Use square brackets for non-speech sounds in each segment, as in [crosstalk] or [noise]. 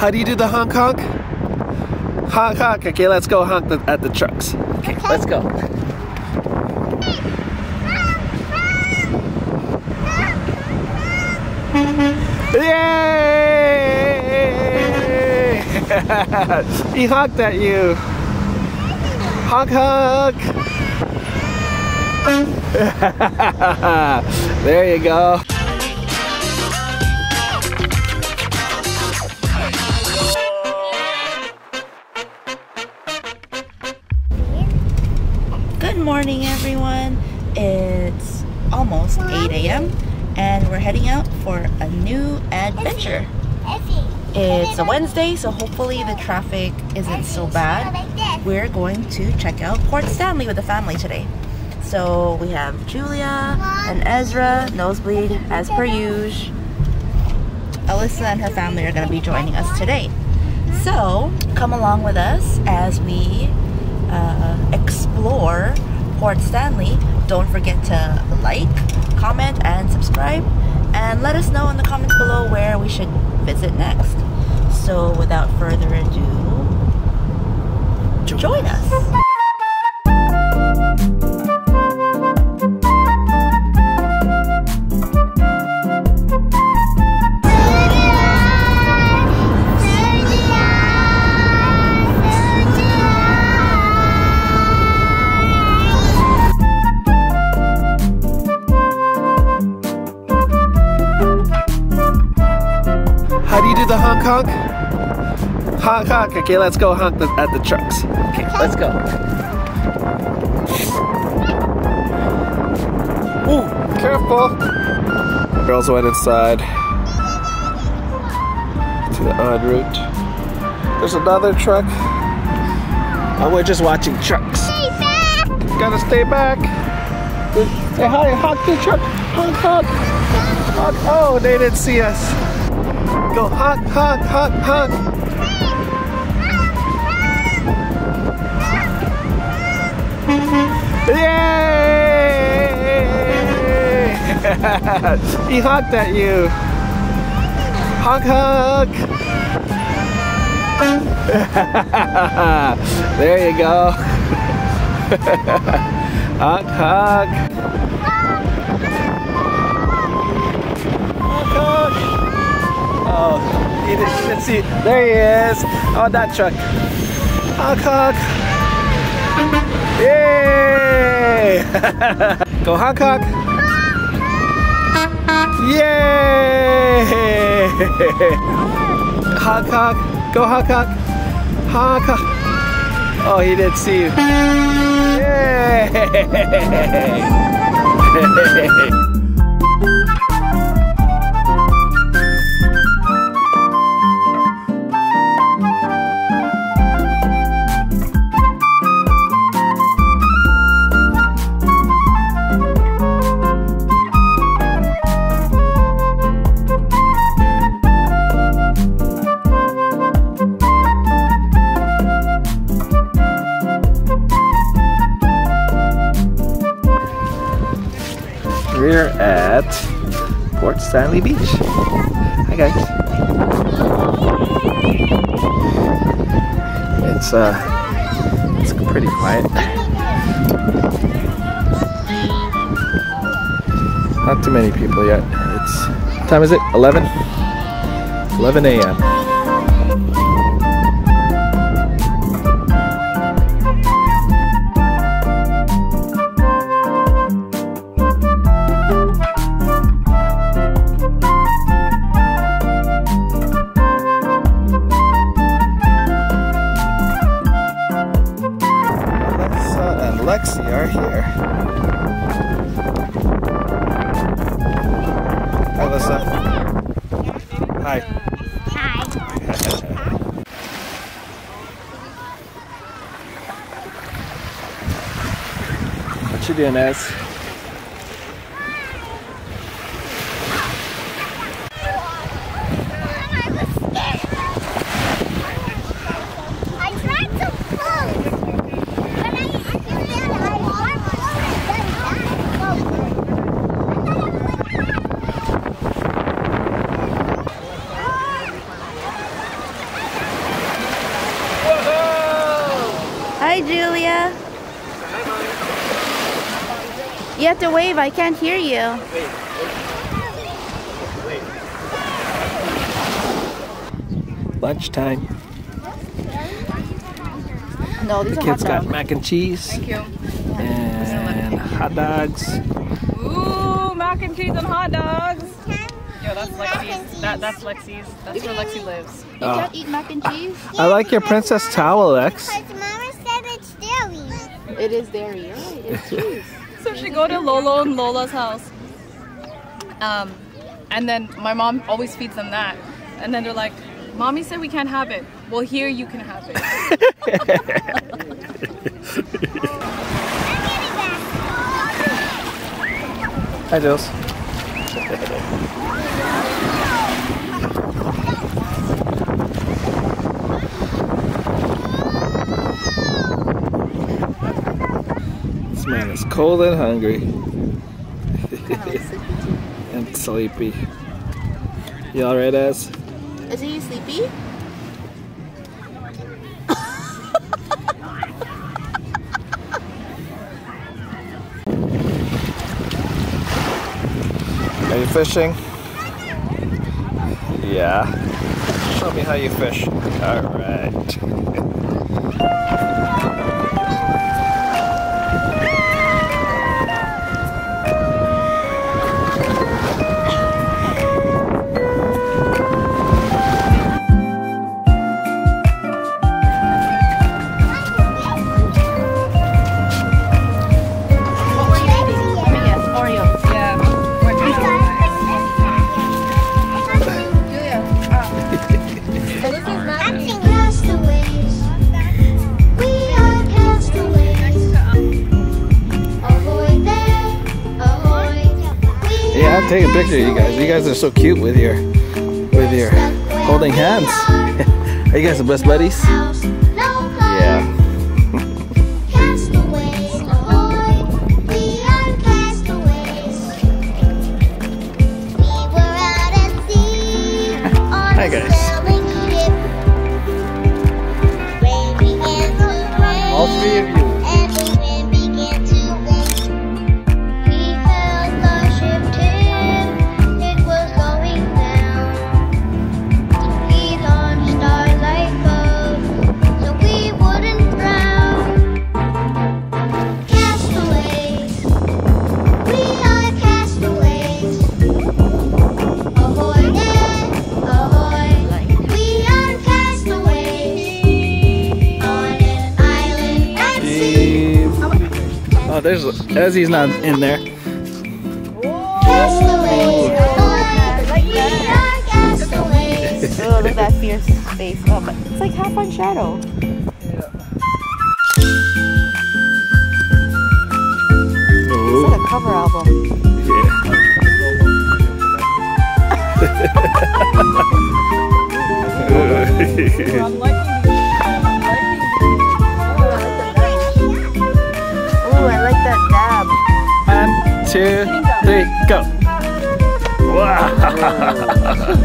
How do you do the honk honk? Honk honk. Okay, let's go honk the, at the trucks. Okay, Okay. let's go. Yay! [laughs] he honked at you. Honk honk. [laughs] there you go. Morning, everyone. It's almost 8 a.m. and we're heading out for a new adventure. It's a Wednesday, so hopefully the traffic isn't so bad. We're going to check out Port Stanley with the family today. So we have Julia and Ezra, Nosebleed, as per usual. Alyssa and her family are going to be joining us today. So come along with us as we uh, explore Port Stanley. Don't forget to like, comment, and subscribe. And let us know in the comments below where we should visit next. So without further ado, join us. The honk honk? Honk honk. Okay, let's go honk the, at the trucks. Okay, let's go. Ooh, careful. Girls went inside to the odd route. There's another truck. And we're just watching trucks. Gotta stay back. Say hi, honk the truck. Honk, honk. Honk. Oh, they didn't see us. Go honk, honk, honk, honk. Yay! [laughs] he honked at you. Honk, honk. [laughs] there you go. honk, honk. Honk, honk. Oh, didn't, he see. There he is. Oh, that truck. Honk, honk. Yay! [laughs] Go honk, honk. Yay! [laughs] honk, honk. Go honk, honk. Honk, honk. Oh, he didn't see you. Yay! [laughs] We're at Port Stanley Beach. Hi guys. It's uh it's pretty quiet. Not too many people yet. It's what time is it? 11? 11 a.m. DNS. You wave. I can't hear you. Lunchtime. No, these The are kids hot got mac and cheese Thank you. and hot dogs. Ooh, mac and cheese and hot dogs. Yo, that's Lexi's. That, that's Lexi's. That's where Lexi lives. You Oh. can't uh, eat mac and cheese. I like your princess towel, Lex. Because Mama said it's dairy. It is dairy. You're right. It's [laughs] cheese. So she go to Lolo and Lola's house. Um, and then my mom always feeds them that. And then they're like, Mommy said we can't have it. Well, here you can have it. I'm getting back. Hi, Jules. [laughs] man is cold and hungry [laughs] and sleepy. You alright, Az? Is he sleepy? Are you fishing? Yeah. Show me how you fish. Alright. [laughs] Yeah, a picture of you guys. You guys are so cute with your with your holding hands. [laughs] Are you guys the best buddies? Oh, there's Ezzy's not in there. Castaways, ahoy. We are castaways. Oh, look at that fierce face. Oh, but it's like half on shadow. It's Ooh, like a cover album. yeah. [laughs] [laughs] I'm go. Wow. these. We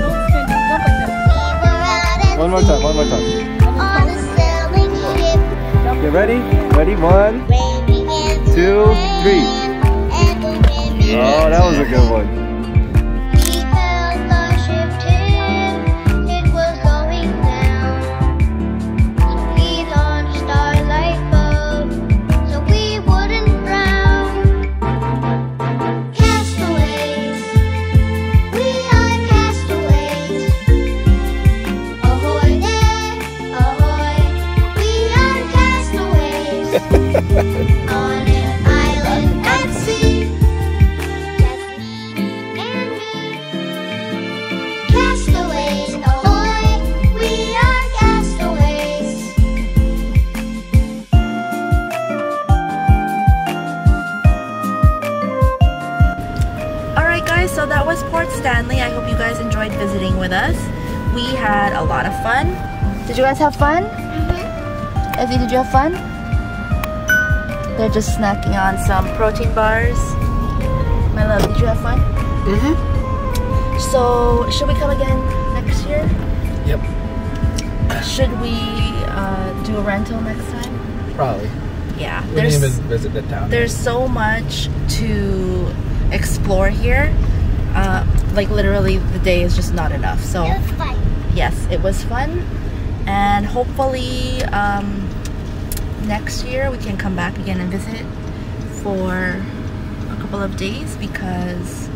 were out at One more time, one more time. on a sailing ship. You ready? Ready? One. Rain began to Two, three. And the wind began Oh, that was a good one. A lot of fun. Did you guys have fun? Mm-hmm. Ezzy, did you have fun? They're just snacking on some protein bars. My love, did you have fun? Mm-hmm. So, should we come again next year? Yep. Should we uh, do a rental next time? Probably. Yeah, We there's didn't even visit the town. there's so much to explore here. Uh, like literally, the day is just not enough. So It was fun. Yes, it was fun, and hopefully um, next year we can come back again and visit for a couple of days because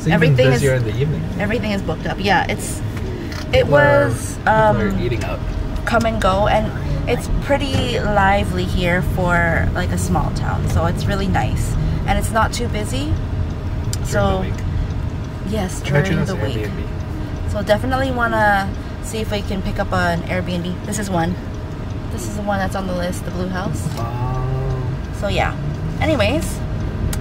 even everything is- in the evening. everything is booked up. Yeah, it's it People was are, um, eating out. come and go, and it's pretty lively here for like a small town. So it's really nice, and it's not too busy. So during the week. yes, I bet you during the week. Airbnb. So definitely want to see if we can pick up an Airbnb. This is one. This is the one that's on the list, the blue house. So yeah. Anyways,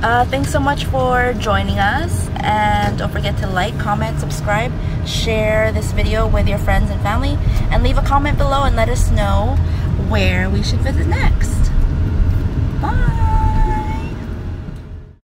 uh, thanks so much for joining us. And don't forget to like, comment, subscribe, share this video with your friends and family. And leave a comment below and let us know where we should visit next. Bye.